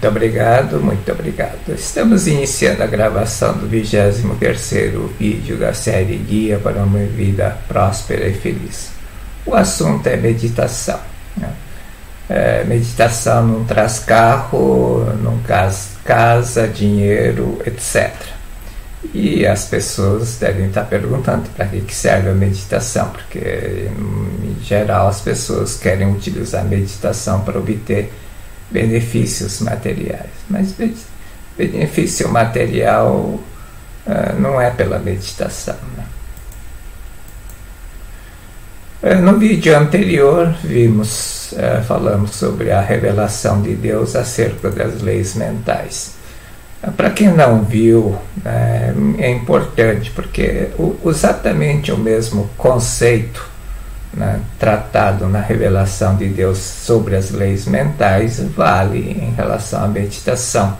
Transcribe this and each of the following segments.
Muito obrigado, muito obrigado. Estamos iniciando a gravação do 23º vídeo da série Guia para uma Vida Próspera e Feliz. O assunto é meditação. Né? É, meditação não traz carro, não traz casa, dinheiro, etc. E as pessoas devem estar perguntando para que serve a meditação, porque em geral as pessoas querem utilizar a meditação para obter benefícios materiais. Mas benefício material uh, não é pela meditação. Né? Uh, no vídeo anterior vimos, uh, falamos sobre a revelação de Deus acerca das leis mentais. Para quem não viu, né, é importante porque exatamente o mesmo conceito né, tratado na revelação de Deus sobre as leis mentais vale em relação à meditação,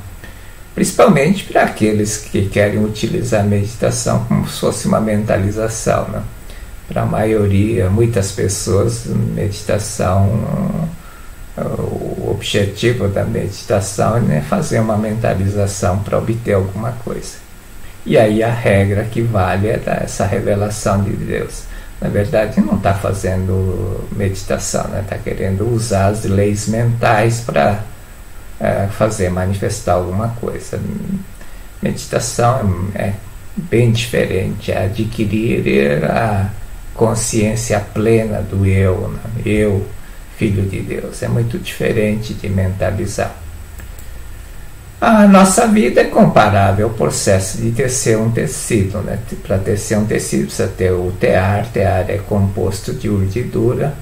principalmente para aqueles que querem utilizar a meditação como se fosse uma mentalização. Né? Para a maioria, muitas pessoas, meditação, o objetivo da meditação é fazer uma mentalização para obter alguma coisa. E aí a regra que vale é essa revelação de Deus na verdade não está fazendo meditação, está né? Tá querendo usar as leis mentais para é, fazer manifestar alguma coisa. Meditação é, é bem diferente, é adquirir a consciência plena do eu, né? eu, filho de Deus. É muito diferente de mentalizar. A nossa vida é comparável ao processo de tecer um tecido. Né? Para tecer um tecido precisa ter o tear, tear é composto de urdidura,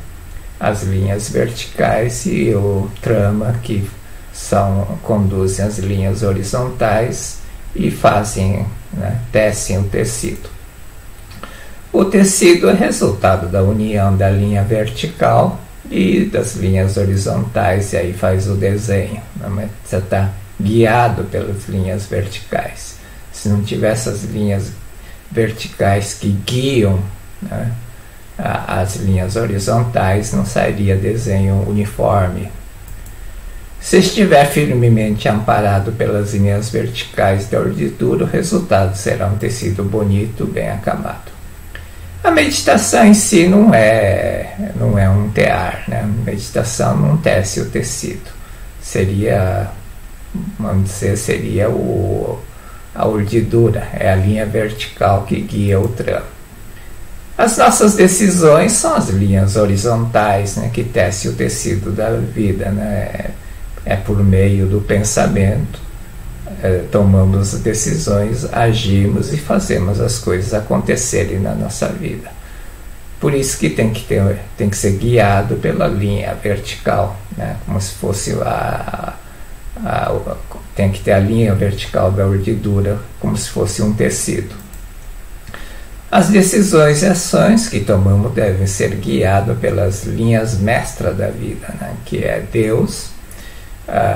as linhas verticais e o trama, que são, conduzem as linhas horizontais e fazem, né, tecem o tecido. O tecido é resultado da união da linha vertical e das linhas horizontais, e aí faz o desenho. Né? Você está guiado pelas linhas verticais. Se não tivesse as linhas verticais que guiam né, as linhas horizontais, não sairia desenho uniforme. Se estiver firmemente amparado pelas linhas verticais da urdidura, o resultado será um tecido bonito, bem acabado. A meditação em si não é, não é um tear, né? A meditação não tece o tecido. Seria vamos dizer, seria o, a urdidura, é a linha vertical que guia o tramo. As nossas decisões são as linhas horizontais né, que tecem o tecido da vida. Né? É por meio do pensamento, é, tomamos decisões, agimos e fazemos as coisas acontecerem na nossa vida. Por isso que tem que, ter, tem que ser guiado pela linha vertical, né? como se fosse a, a, tem que ter a linha vertical da urdidura como se fosse um tecido. As decisões e ações que tomamos devem ser guiadas pelas linhas mestras da vida, né? que é Deus,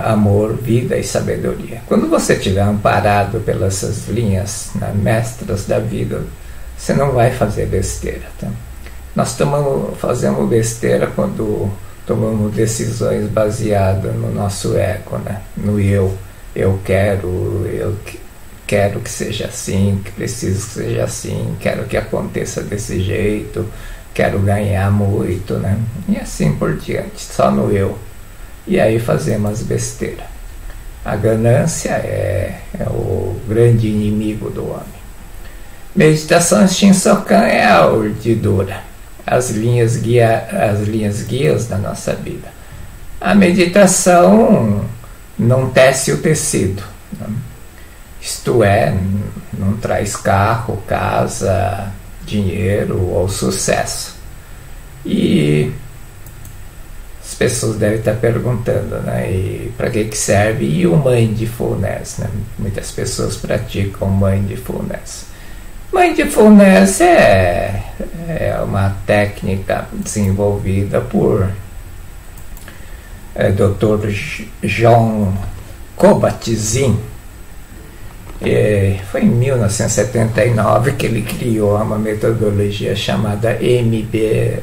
amor, vida e sabedoria. Quando você estiver amparado pelas linhas né, mestras da vida, você não vai fazer besteira. Tá? Nós tomamos, fazemos besteira quando tomamos decisões baseadas no nosso ego, né? no eu. Eu quero, eu quero que seja assim, que preciso que seja assim, quero que aconteça desse jeito, quero ganhar muito, né? E assim por diante, só no eu. E aí fazemos besteira. A ganância é, é o grande inimigo do homem. Meditação Shinsokan é a urdidura as linhas, guia, as linhas guias da nossa vida. A meditação não tece o tecido, né? isto é, não traz carro, casa, dinheiro ou sucesso. E as pessoas devem estar perguntando, né? Para que, que serve? E o mindfulness, né? Muitas pessoas praticam mindfulness. Mindfulness é, é uma técnica desenvolvida por é, Dr. John Kabat-Zinn. É, foi em 1979 que ele criou uma metodologia chamada MBSR,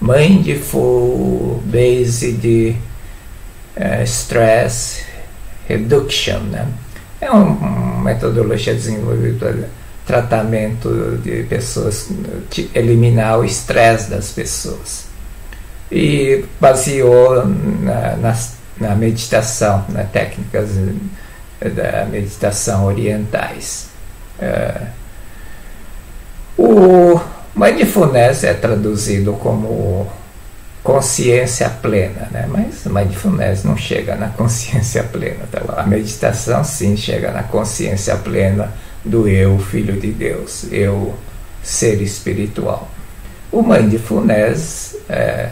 Mindful Based é, Stress Reduction. Né? É uma metodologia desenvolvida para tratamento de pessoas, de eliminar o estresse das pessoas. E baseou na, na, na meditação, nas né? técnicas da meditação orientais. É, o mindfulness é traduzido como consciência plena, né? mas mindfulness não chega na consciência plena. Tá? A meditação sim chega na consciência plena do eu, filho de Deus, eu, ser espiritual. O mindfulness é.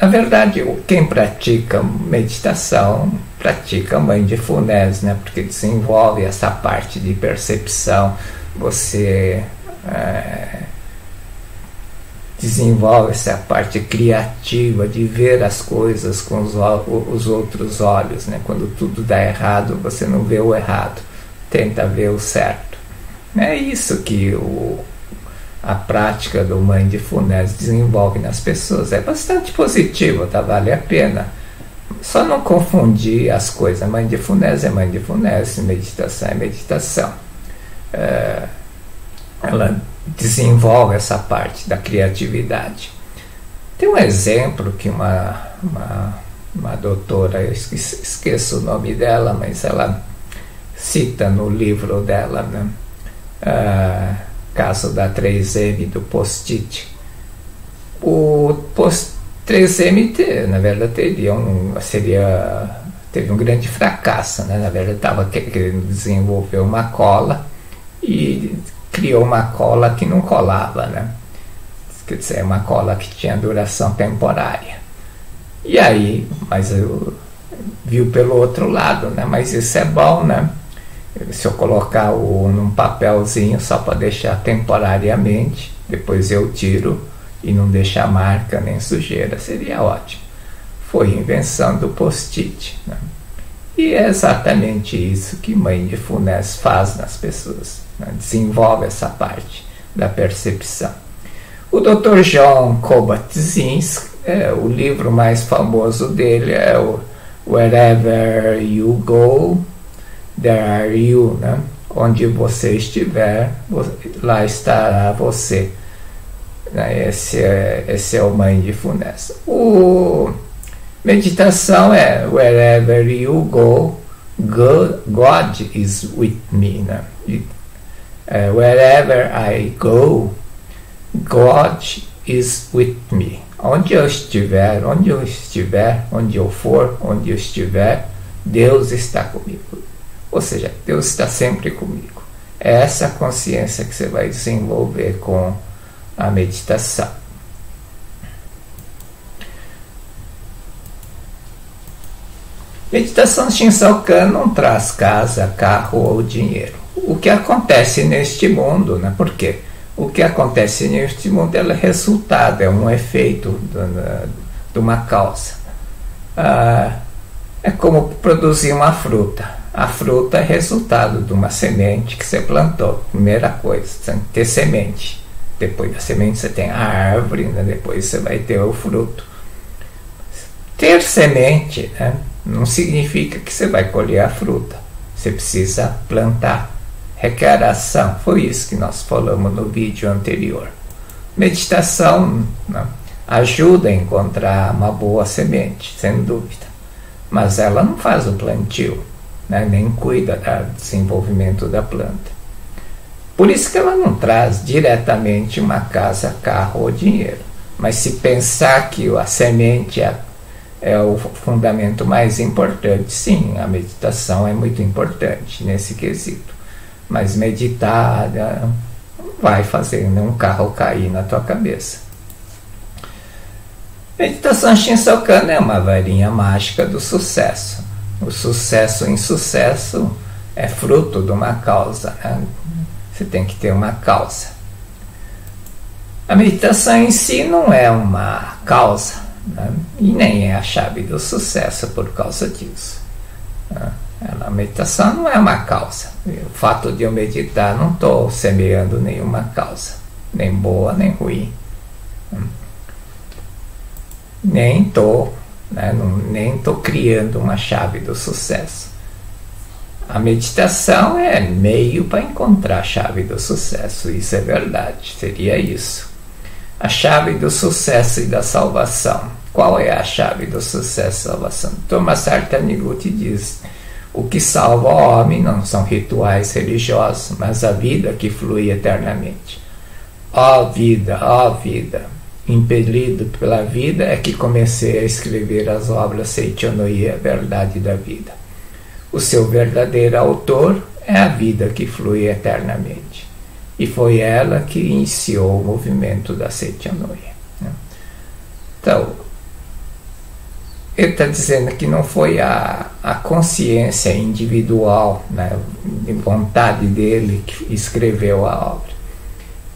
Na verdade, quem pratica meditação pratica mindfulness, né? porque desenvolve essa parte de percepção. Você é, desenvolve essa parte criativa de ver as coisas com os, os outros olhos. Né? Quando tudo dá errado, você não vê o errado, tenta ver o certo. É isso que o, a prática do mindfulness desenvolve nas pessoas. É bastante positivo, tá? vale a pena. Só não confundir as coisas. Mindfulness é mindfulness, meditação é meditação. É, ela desenvolve essa parte da criatividade. Tem um exemplo que uma, uma, uma doutora, eu esqueço, esqueço, o nome dela, mas ela cita no livro dela, né? Uh, caso da 3M do post-it. O post 3M, na verdade, teria um, seria, teve um grande fracasso. Né? Na verdade, estava querendo desenvolver uma cola e criou uma cola que não colava, né? Quer dizer, uma cola que tinha duração temporária. E aí, mas eu viu pelo outro lado, né? Mas isso é bom, né? Se eu colocar o, num papelzinho só para deixar temporariamente, depois eu tiro e não deixar marca nem sujeira, seria ótimo. Foi invenção do post-it. Né? E é exatamente isso que Mindfulness faz nas pessoas né, desenvolve essa parte da percepção. O Dr. John Kabat-Zinn, é, o livro mais famoso dele é o Wherever You Go, There Are You, né? onde você estiver, lá estará você. Né, esse é, esse é o Mindfulness. O meditação é Wherever You Go, God is with me. Né? Uh, wherever I go, God is with me. Onde eu estiver, onde eu estiver, onde eu for, onde eu estiver, Deus está comigo. Ou seja, Deus está sempre comigo. É essa consciência que você vai desenvolver com a meditação. Meditação Shinsokan não traz casa, carro ou dinheiro o que acontece neste mundo, né? Porque o que acontece neste mundo é resultado, é um efeito de uma causa. Ah, é como produzir uma fruta. A fruta é resultado de uma semente que você plantou. Primeira coisa, tem que ter semente. Depois da semente você tem a árvore, né? depois você vai ter o fruto. Ter semente né? Não significa que você vai colher a fruta. Você precisa plantar requer ação. Foi isso que nós falamos no vídeo anterior. Meditação né, ajuda a encontrar uma boa semente, sem dúvida, mas ela não faz o plantio, né, nem cuida do desenvolvimento da planta. Por isso que ela não traz diretamente uma casa, carro ou dinheiro. Mas se pensar que a semente é, é o fundamento mais importante, sim, a meditação é muito importante nesse quesito mas meditar não vai fazer nenhum carro cair na tua cabeça. Meditação Shinsokana é uma varinha mágica do sucesso. O sucesso em sucesso é fruto de uma causa. Né? Você tem que ter uma causa. A meditação em si não é uma causa né? e nem é a chave do sucesso por causa disso. Né? A meditação não é uma causa. O fato de eu meditar não estou semeando nenhuma causa, nem boa nem ruim. Nem estou Né? Nem estou criando uma chave do sucesso. A meditação é meio para encontrar a chave do sucesso, isso é verdade, seria isso. A chave do sucesso e da salvação. Qual é a chave do sucesso e salvação? Thomas Sartaniguti diz: o que salva o homem não são rituais religiosos, mas a vida que flui eternamente. Ó vida, ó vida, impelido pela vida é que comecei a escrever as obras Seichonoye, a verdade da vida. O seu verdadeiro autor é a vida que flui eternamente. E foi ela que iniciou o movimento da Seichonoye. Né? Então, ele está dizendo que não foi a, a consciência individual, né, de vontade dele que escreveu a obra.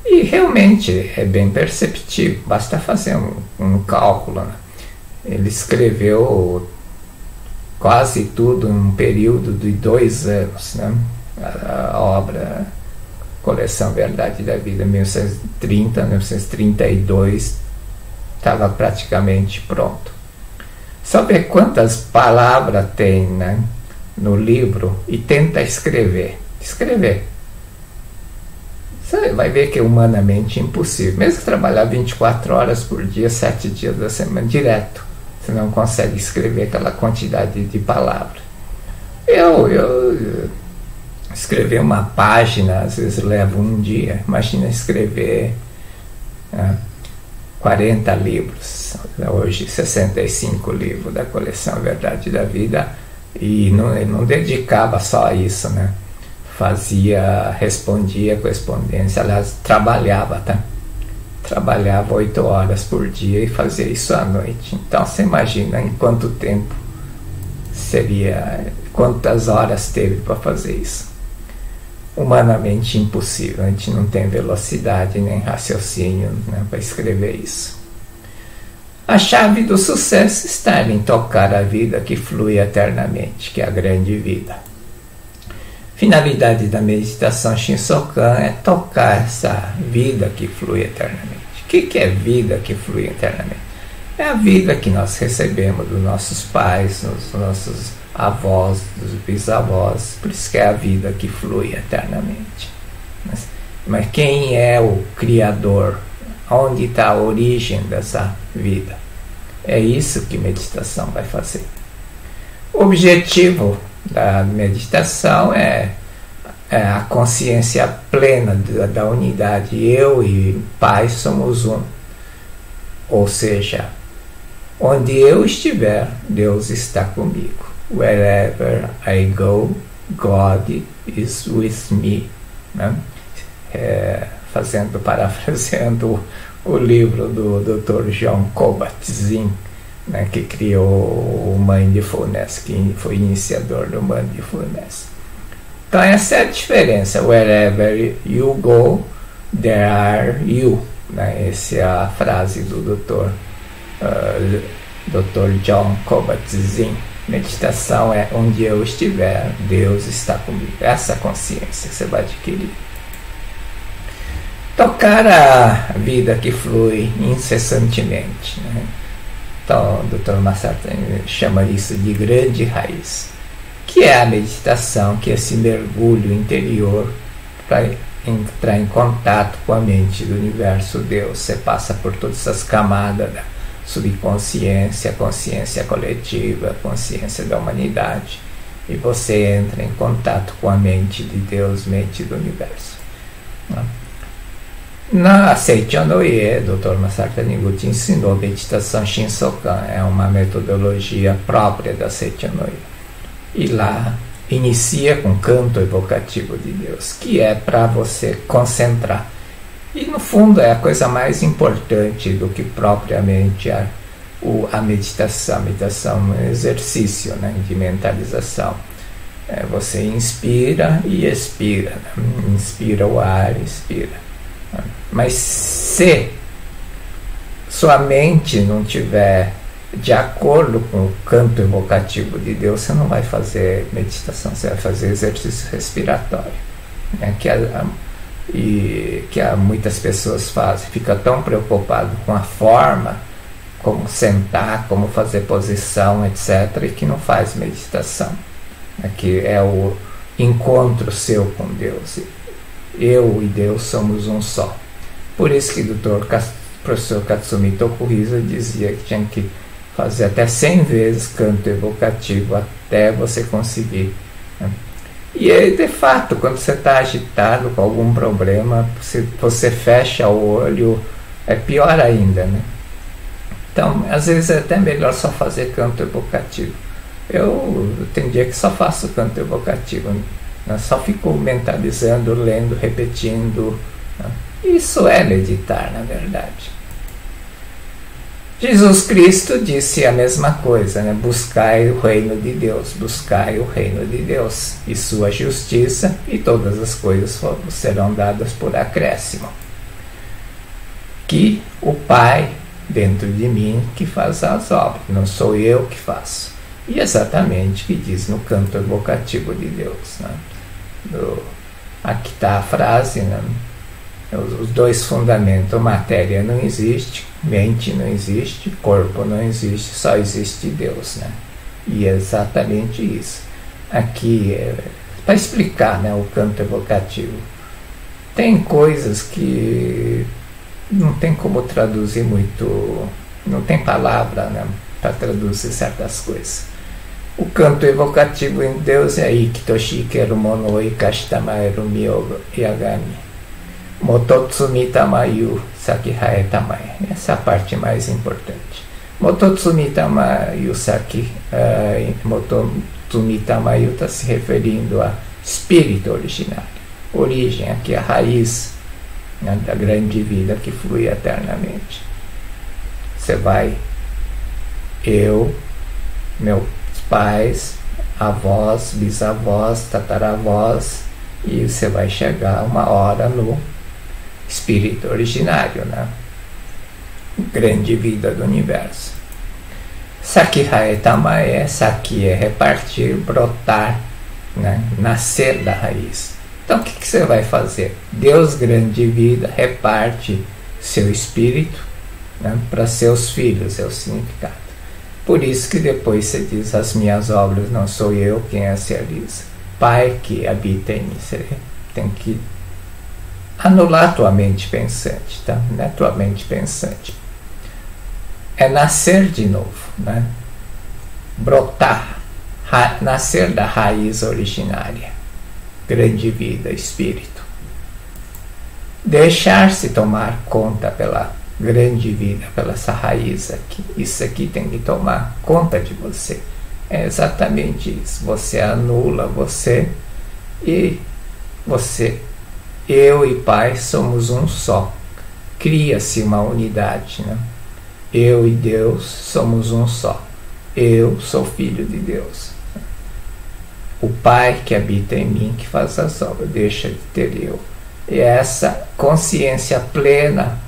E realmente é bem perceptível, basta fazer um, um cálculo. Né? Ele escreveu quase tudo em um período de dois anos, né? a, a obra Coleção Verdade da Vida, 1930, 1932, estava praticamente pronto. Só ver quantas palavras tem né, no livro e tenta escrever. Escrever. Você vai ver que é humanamente impossível. Mesmo que trabalhar 24 horas por dia, 7 dias da semana, direto, você não consegue escrever aquela quantidade de palavras. Eu, eu escrever uma página, às vezes leva um dia. Imagina escrever. Né, 40 livros, hoje 65 livros da coleção Verdade da Vida, e não, não dedicava só a isso, né? Fazia, respondia correspondência, aliás, trabalhava, tá? Trabalhava oito horas por dia e fazia isso à noite. Então você imagina em quanto tempo seria, quantas horas teve para fazer isso humanamente impossível. A gente não tem velocidade nem raciocínio né, para escrever isso. A chave do sucesso está em tocar a vida que flui eternamente, que é a grande vida. Finalidade da meditação Shinsokan é tocar essa vida que flui eternamente. O que é vida que flui eternamente? É a vida que nós recebemos dos nossos pais, dos nossos avós, dos bisavós, por isso que é a vida que flui eternamente. Mas, mas quem é o Criador? Onde está a origem dessa vida? É isso que meditação vai fazer. O objetivo da meditação é, é a consciência plena da, da unidade. Eu e Pai somos um. Ou seja, onde eu estiver, Deus está comigo. Wherever I go, God is with me. Né? É, fazendo, parafraseando o livro do Dr. John Kabat-Zinn, né, que criou o Mindfulness, que foi iniciador do Mindfulness. Então essa é a diferença. Wherever you go, there are you. Né? Essa é a frase do Dr. Uh, Dr. John Kabat-Zinn. Meditação é onde eu estiver, Deus está comigo. Essa consciência você vai adquirir. Tocar a vida que flui incessantemente. Né? Então, o Dr. Massata chama isso de grande raiz, que é a meditação, que é esse mergulho interior para entrar em contato com a mente do universo Deus. Você passa por todas essas camadas da subconsciência, consciência coletiva, consciência da humanidade. E você entra em contato com a mente de Deus, mente do universo. Na Seichonoye, Dr. Masaru Taniguchi ensinou a meditação Shinsokan, é uma metodologia própria da Seichonoye. E lá inicia com canto evocativo de Deus, que é para você concentrar e no fundo é a coisa mais importante do que propriamente a, o, a meditação. A meditação é um exercício né, de mentalização. É, você inspira e expira. Né? Inspira o ar, expira. Mas se sua mente não tiver de acordo com o canto evocativo de Deus, você não vai fazer meditação, você vai fazer exercício respiratório. Né? Que a, a, e que muitas pessoas fazem, fica tão preocupado com a forma, como sentar, como fazer posição, etc., e que não faz meditação. Aqui é o encontro seu com Deus. Eu e Deus somos um só. Por isso que o doutor, professor Katsumi Tokuhisa dizia que tinha que fazer até 100 vezes canto evocativo até você conseguir. Né? E de fato, quando você está agitado com algum problema, se você fecha o olho, é pior ainda. Né? Então, às vezes é até melhor só fazer canto evocativo. Eu tem dia que só faço canto evocativo, né? só fico mentalizando, lendo, repetindo. Né? Isso é meditar, na verdade. Jesus Cristo disse a mesma coisa, né? Buscai o reino de Deus, buscai o reino de Deus e sua justiça, e todas as coisas serão dadas por acréscimo. Que o Pai dentro de mim que faz as obras, não sou eu que faço. E exatamente o que diz no canto evocativo de Deus. Né? Do, aqui está a frase, né? Os dois fundamentos, matéria não existe, mente não existe, corpo não existe, só existe Deus. Né? E é exatamente isso. Aqui, é, para explicar né, o canto evocativo, tem coisas que não tem como traduzir muito, não tem palavra né, para traduzir certas coisas. O canto evocativo em Deus é Ikitoshi Keru Mono Ikashitamaeru Myogo Yagami Mototsumi Tamayu Sakihae Tamai. Essa é a parte mais importante. Mototsumi Tamayu Saki, uh, Mototsumi Tamayu está se referindo a espírito originário, origem, aqui a raiz né, da grande vida que flui eternamente. Você vai, eu, meus pais, avós, bisavós, tataravós, e você vai chegar uma hora no espírito originário, né? grande vida do universo. Sakihae Tamae, Saki é repartir, brotar, né? nascer da raiz. Então o que, que você vai fazer? Deus, grande vida, reparte seu espírito né? para seus filhos, é o significado. Por isso que depois você diz: As minhas obras não sou eu quem as realiza. Pai que habita em mim. Você tem que anular tua mente pensante, tá? Não é tua mente pensante. É nascer de novo, né? Brotar, nascer da raiz originária, grande vida, espírito. Deixar-se tomar conta pela grande vida, pela essa raiz aqui. Isso aqui tem que tomar conta de você. É exatamente isso. Você anula você e você eu e Pai somos um só. Cria-se uma unidade. Né? Eu e Deus somos um só. Eu sou filho de Deus. O Pai que habita em mim, que faz as obras, deixa de ter eu. E essa consciência plena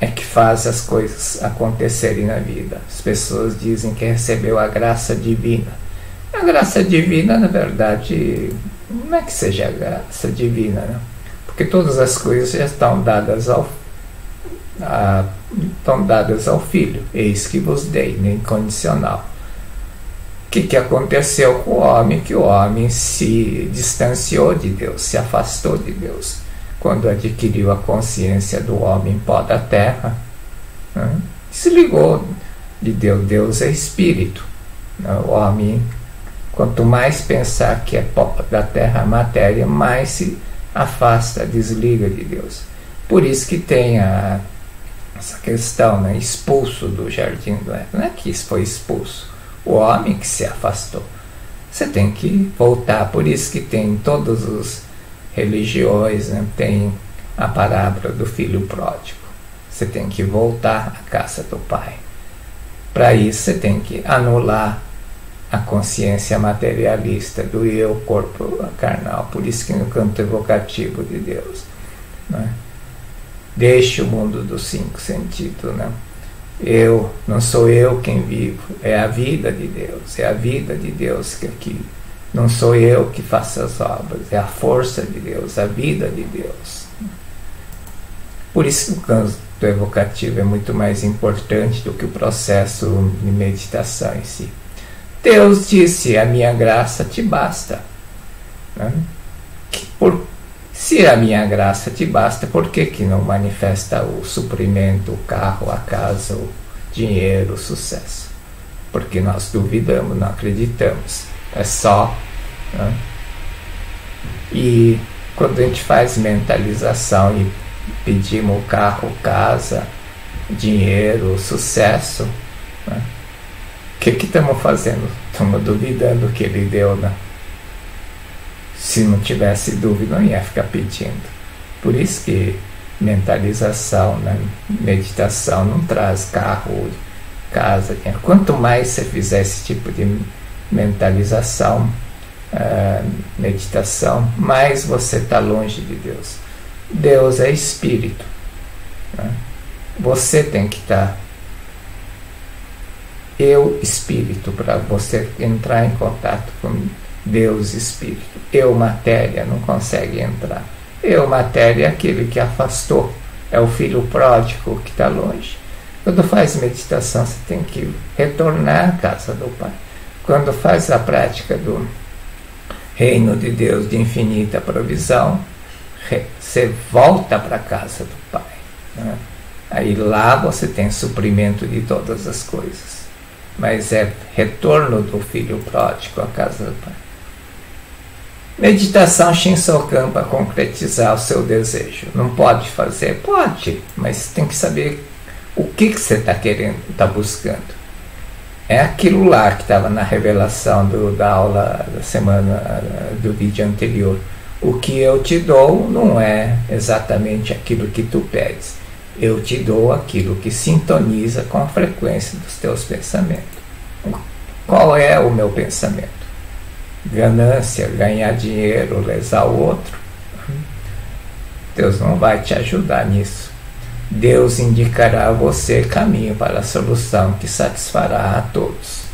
é que faz as coisas acontecerem na vida. As pessoas dizem que recebeu a graça divina. A graça divina, na verdade, não é que seja a graça divina, né? Porque todas as coisas estão dadas ao, a, estão dadas ao Filho. Eis que vos dei, nem condicional. O que, que aconteceu com o homem? Que o homem se distanciou de Deus, se afastou de Deus. Quando adquiriu a consciência do homem pó da terra, né? se ligou de Deus. Deus é espírito. O homem, quanto mais pensar que é pó da terra, matéria, mais se afasta, desliga de Deus. Por isso que tem a, essa questão, né, expulso do jardim do Éden. Não é que foi expulso, o homem que se afastou. Você tem que voltar, por isso que tem todas as religiões, né, tem a parábola do filho pródigo. Você tem que voltar à casa do pai. Para isso você tem que anular a consciência materialista do eu, corpo carnal. Por isso que no canto evocativo de Deus. Né? Deixe o mundo dos cinco sentidos. Né? Eu, não sou eu quem vivo, é a vida de Deus, é a vida de Deus que aqui. Não sou eu que faço as obras, é a força de Deus, a vida de Deus. Por isso que o do evocativo é muito mais importante do que o processo de meditação em si. Deus disse: A minha graça te basta. Né? Por, se a minha graça te basta, por que, que não manifesta o suprimento, o carro, a casa, o dinheiro, o sucesso? Porque nós duvidamos, não acreditamos. É só. Né? E quando a gente faz mentalização e pedimos carro, casa, dinheiro, sucesso, né? O que estamos fazendo? Estamos duvidando que ele deu, né? Se não tivesse dúvida, não ia ficar pedindo. Por isso que mentalização, né? meditação não traz carro, casa. Dinheiro. Quanto mais você fizer esse tipo de mentalização, uh, meditação, mais você está longe de Deus. Deus é espírito. Né? Você tem que estar. Tá eu espírito para você entrar em contato com Deus espírito. Eu matéria não consegue entrar. Eu matéria é aquele que afastou, é o filho pródigo que está longe. Quando faz meditação, você tem que retornar à casa do Pai. Quando faz a prática do reino de Deus de infinita provisão, você volta para a casa do Pai. Né? Aí lá você tem suprimento de todas as coisas. Mas é retorno do filho pródigo à casa do Pai. Meditação Shinsokan para concretizar o seu desejo. Não pode fazer? Pode, mas tem que saber o que, que você está querendo, está buscando. É aquilo lá que estava na revelação do, da aula da semana do vídeo anterior. O que eu te dou não é exatamente aquilo que tu pedes. Eu te dou aquilo que sintoniza com a frequência dos teus pensamentos. Qual é o meu pensamento? Ganância, ganhar dinheiro, lesar o outro? Deus não vai te ajudar nisso. Deus indicará a você caminho para a solução que satisfará a todos.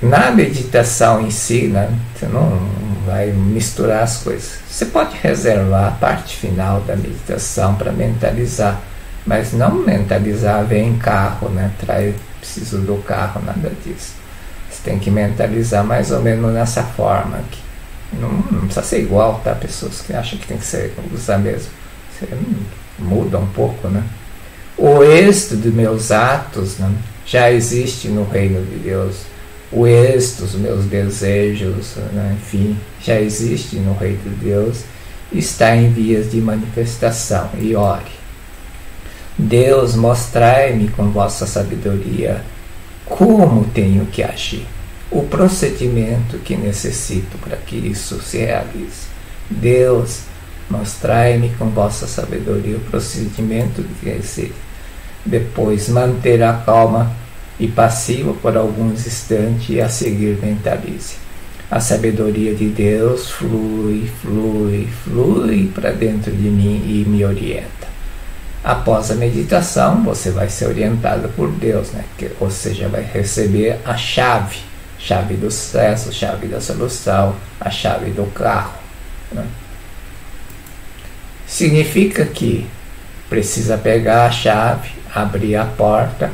Na meditação em si, né, você não vai misturar as coisas. Você pode reservar a parte final da meditação para mentalizar, mas não mentalizar vem em carro, né, trai, preciso do carro, nada disso. Você tem que mentalizar mais ou menos nessa forma aqui. Não, não precisa ser igual, tá? Pessoas que acham que tem que ser usar mesmo muda um pouco, né? O êxito dos meus atos né, já existe no reino de Deus. O êxito dos meus desejos, né, enfim, já existe no reino de Deus. Está em vias de manifestação. E ore. Deus, mostrai-me com vossa sabedoria como tenho que agir, o procedimento que necessito para que isso se realize. Deus, Mostrai-me com vossa sabedoria o procedimento de crescer. Depois, manter a calma e passiva por alguns instantes e a seguir mentalize. A sabedoria de Deus flui, flui, flui para dentro de mim e me orienta. Após a meditação, você vai ser orientado por Deus, né? ou seja, vai receber a chave, chave do sucesso, chave da solução, a chave do carro. Né? Significa que precisa pegar a chave, abrir a porta,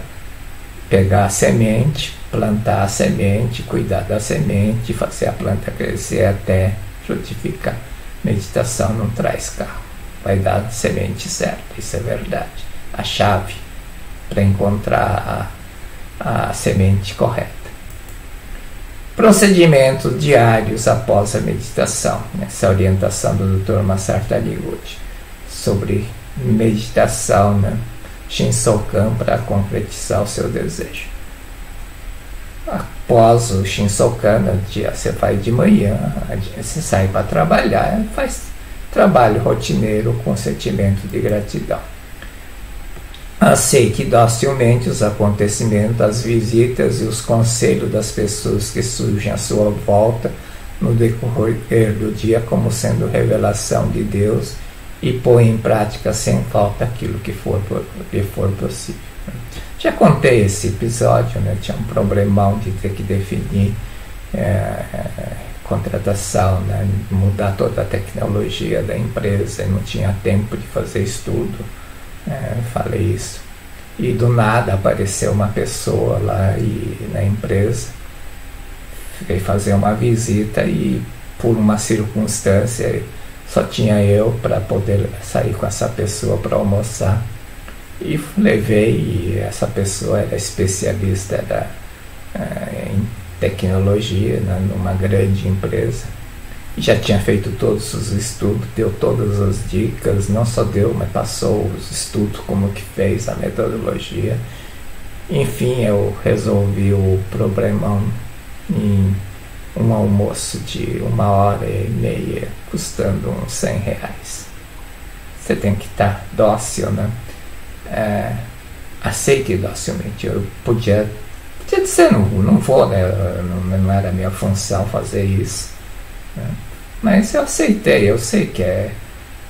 pegar a semente, plantar a semente, cuidar da semente, fazer a planta crescer até frutificar. Meditação não traz carro, vai dar a semente certa, isso é verdade. A chave para encontrar a, a semente correta. Procedimentos diários após a meditação, essa orientação do Dr. Massar Taniguchi sobre meditação, né? Shinsokan para concretizar o seu desejo. Após o Shinsokan, dia você vai de manhã, você sai para trabalhar, faz trabalho rotineiro com sentimento de gratidão. Aceite docilmente os acontecimentos, as visitas e os conselhos das pessoas que surgem à sua volta no decorrer do dia como sendo revelação de Deus e põe em prática sem falta aquilo que for, que for possível. Já contei esse episódio, né? tinha um problemão de ter que definir é, contratação, né? mudar toda a tecnologia da empresa, não tinha tempo de fazer estudo. É, falei isso. E do nada apareceu uma pessoa lá e, na empresa, veio fazer uma visita e por uma circunstância só tinha eu para poder sair com essa pessoa para almoçar. E levei, e essa pessoa era especialista era, é, em tecnologia né, numa grande empresa. Já tinha feito todos os estudos, deu todas as dicas, não só deu, mas passou os estudos, como que fez, a metodologia. Enfim, eu resolvi o problemão em um almoço de uma hora e meia, custando uns 100 reais. Você tem que estar dócil, né? É, aceite docilmente. Eu podia Podia dizer, não, não vou, né? não, não era minha função fazer isso. Né? Mas eu aceitei, eu sei que é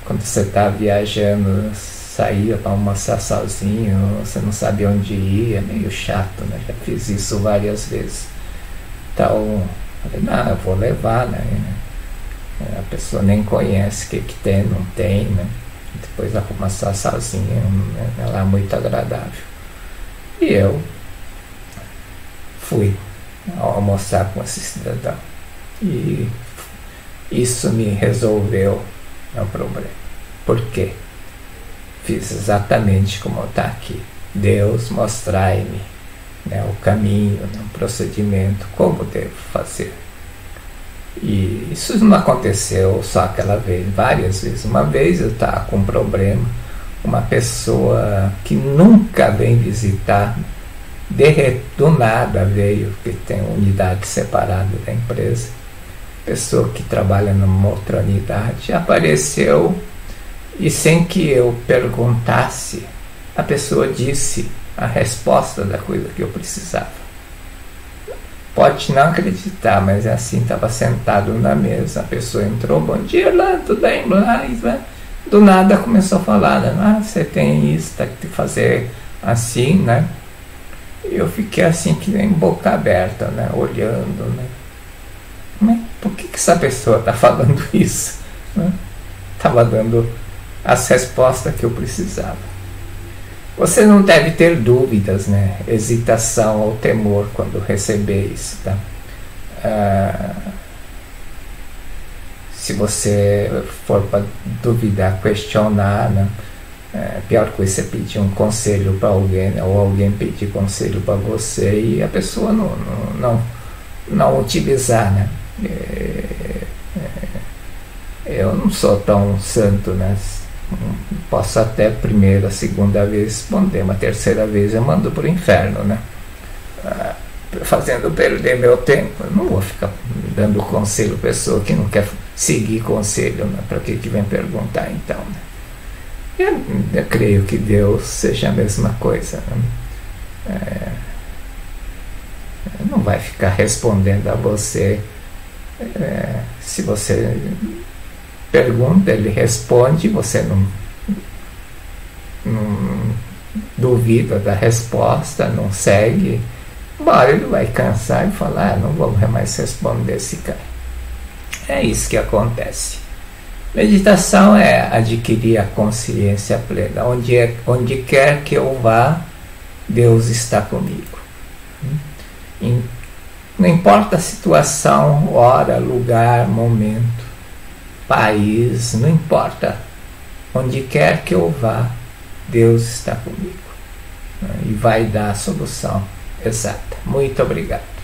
quando você está viajando, sair para almoçar sozinho, você não sabe onde ir, é meio chato, né? Já fiz isso várias vezes. Então, falei, não, eu vou levar, né? A pessoa nem conhece o que, que tem, não tem, né? Depois almoçar sozinho, né? ela é muito agradável. E eu fui almoçar com esse cidadão. E isso me resolveu o problema. Por quê? Fiz exatamente como está aqui. Deus mostrai-me né, o caminho, né, o procedimento, como devo fazer. E isso não aconteceu só aquela vez, várias vezes. Uma vez eu estava com um problema, uma pessoa que nunca vem visitar de, do nada veio, que tem unidade separada da empresa, pessoa que trabalha numa outra unidade, apareceu e sem que eu perguntasse, a pessoa disse a resposta da coisa que eu precisava. Pode não acreditar, mas é assim, estava sentado na mesa, a pessoa entrou, bom dia, lá, tudo bem, blá, blá. do nada começou a falar, né? ah, você tem isso, tem que fazer assim, né? eu fiquei assim que nem boca aberta, né? Olhando, né? Mas por que, que essa pessoa está falando isso? Estava né? dando as respostas que eu precisava. Você não deve ter dúvidas, né? Hesitação ou temor quando receber isso, tá? Ah, se você for para duvidar, questionar, né? É, pior coisa é pedir um conselho para alguém, né? ou alguém pedir conselho para você e a pessoa não, não, não, não utilizar, né? É, é, eu não sou tão santo, né? Posso até primeira, segunda vez responder, uma terceira vez eu mando para o inferno, né? Ah, fazendo perder meu tempo. Eu não vou ficar dando conselho a pessoa que não quer seguir conselho, né? Para que, que vem perguntar então, né? Eu, eu creio que Deus seja a mesma coisa. Né? É, não vai ficar respondendo a você. É, se você pergunta, ele responde, você não, não duvida da resposta, não segue. Embora ele vai cansar e falar, ah, não vou mais responder esse cara. É isso que acontece. Meditação é adquirir a consciência plena. Onde, é, onde quer que eu vá, Deus está comigo. Não importa a situação, hora, lugar, momento, país, não importa. Onde quer que eu vá, Deus está comigo. E vai dar a solução exata. Muito obrigado.